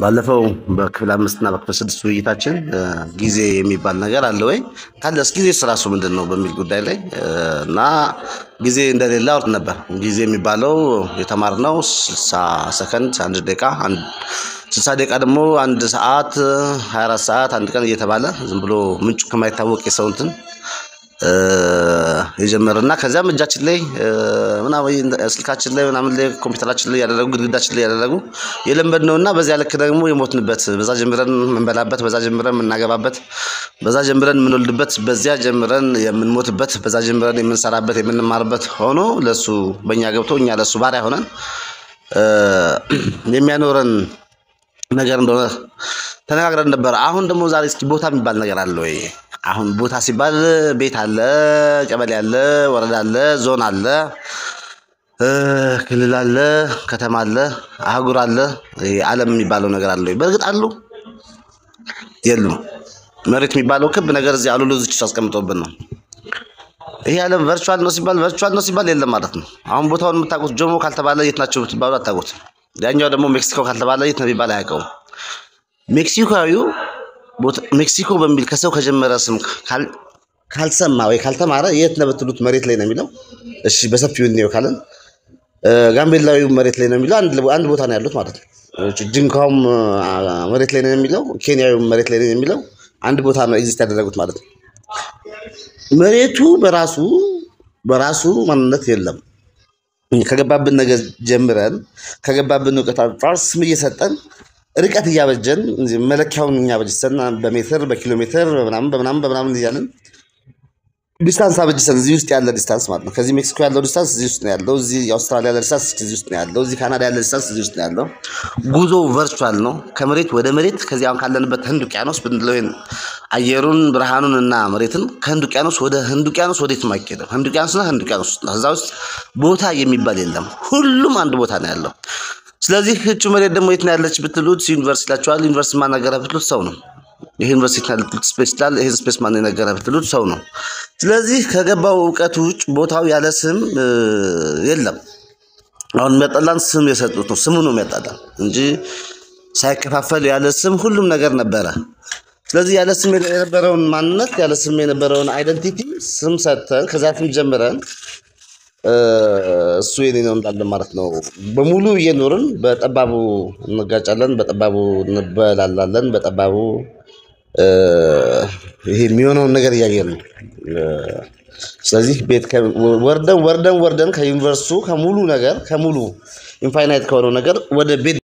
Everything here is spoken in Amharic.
ባለፈው በክፍል አምስት እና በክፍል ስድስት ውይይታችን ጊዜ የሚባል ነገር አለ ወይ ካለስ ጊዜ ስራሱ ምንድን ነው በሚል ጉዳይ ላይ እና ጊዜ እንደሌለ አውርት ነበር። ጊዜ የሚባለው የተማርነው ስልሳ ሰከንድ አንድ ደቂቃ ስልሳ ደቂቃ ደግሞ አንድ ሰዓት ሀያ አራት ሰዓት አንድ ቀን እየተባለ ዝም ብሎ ምንጩ ከማይታወቅ የሰው እንትን የጀመረና ከዚያም እጃችን ላይ ምናምን ስልካችን ላይ ምናምን ላይ ኮምፒውተራችን ላይ ያደረጉ ግድግዳችን ላይ ያደረጉ የለመድነው እና በዚያ ልክ ደግሞ የሞትንበት በዛ ጀምረን የምንበላበት በዛ ጀምረን የምናገባበት በዛ ጀምረን የምንወልድበት በዚያ ጀምረን የምንሞትበት በዛ ጀምረን የምንሰራበት የምንማርበት ሆኖ ለሱ በእኛ ገብቶ እኛ ለሱ ባሪያ ሆነን የሚያኖረን ነገር እንደሆነ ተነጋግረን ነበር። አሁን ደግሞ ዛሬ እስኪ ቦታ የሚባል ነገር አለ ወይ? አሁን ቦታ ሲባል ቤት አለ፣ ቀበሌ አለ፣ ወረዳ አለ፣ ዞን አለ፣ ክልል አለ፣ ከተማ አለ፣ አህጉር አለ፣ ዓለም የሚባለው ነገር አለ? በእርግጥ አሉ የሉም። መሬት የሚባለው ክብ ነገር እዚህ አሉ ልዝች አስቀምጦብን ነው። ይሄ ዓለም virtual ነው ሲባል virtual ነው ሲባል የለም ማለት ነው። አሁን ቦታውን የምታውቁት ጆሞ ካልተባለ የት ናቸው ብትባሉ አታውቁት። ያኛው ደግሞ ሜክሲኮ ካልተባለ የት ነው ቢባል አያውቀውም። ሜክሲኮዊው ሜክሲኮ በሚል ከሰው ከጀመረ ስም ካልሰማ ወይ ካልተማረ የት ነው ብትሉት መሬት ላይ ነው የሚለው። እሺ በሰፊው እንየው ካለን ጋምቤላዊ መሬት ላይ ነው የሚለው። አንድ ቦታ ነው ያሉት ማለት ነው። ጅንካውም መሬት ላይ ነው የሚለው። ኬንያዊ መሬት ላይ ነው የሚለው። አንድ ቦታ ነው exist ያደረጉት ማለት ነው። መሬቱ በራሱ በራሱ ማንነት የለም። ከገባብን ነገር ጀምረን ከገባብን እውቀት አንጻር ስም እየሰጠን ርቀት እያበጀን መለኪያውን እኛ አበጅተን በሜትር በኪሎ ሜትር በምናምን በምናምን በምናምን እያለን distance አበጅተን እዚህ ውስጥ ያለ distance ማለት ነው። ከዚህ ሜክሲኮ ያለው distance እዚህ ውስጥ ነው ያለው። እዚህ የአውስትራሊያ ያለ distance እዚህ ውስጥ ነው ያለው። እዚህ ካናዳ ያለ distance እዚህ ውስጥ ነው ያለው። ጉዞ virtual ነው። ከመሬት ወደ መሬት ከዚህ አሁን ካለንበት ህንድ ውቅያኖስ ብንለው አየሩን ብርሃኑን እና መሬትን ከህንድ ውቅያኖስ ወደ ህንድ ውቅያኖስ ወዴትም አይኬድም። ህንድ ውቅያኖስና ህንድ ውቅያኖስ ነው። እዛ ውስጥ ቦታ የሚባል የለም። ሁሉም አንድ ቦታ ነው ያለው። ስለዚህ እቹ መሬት ደግሞ የት ነው ያለች ብትሉት universe ይላችኋል። universe ማን ነገረ ብትሉት ሰው ነው። ይህ universe የት space ይላል። ይህን space ማን የነገረ ብትሉት ሰው ነው። ስለዚህ ከገባው እውቀት ውጭ ቦታው ያለ ስም የለም። አሁን የሚያጠላን ስም የሰጡት ነው። ስሙ ነው የሚያጠላን እንጂ ሳይከፋፈል ያለ ስም ሁሉም ነገር ነበረ። ስለዚህ ያለ ስም የነበረውን ማንነት ያለ ስም የነበረውን identity ስም ሰጥተን ከዚያ ስም ጀምረን እሱ የኔ ነው እንዳለን ማለት ነው። በሙሉ እየኖርን በጠባቡ እንጋጫለን፣ በጠባቡ እንበላላለን፣ በጠባቡ ይሄ የሚሆነውን ነገር እያየን ነው። ስለዚህ ቤት ወርደን ወርደን ወርደን ከ universe ኡ ከሙሉ ነገር ከሙሉ infinite ከሆነው ነገር ወደ ቤት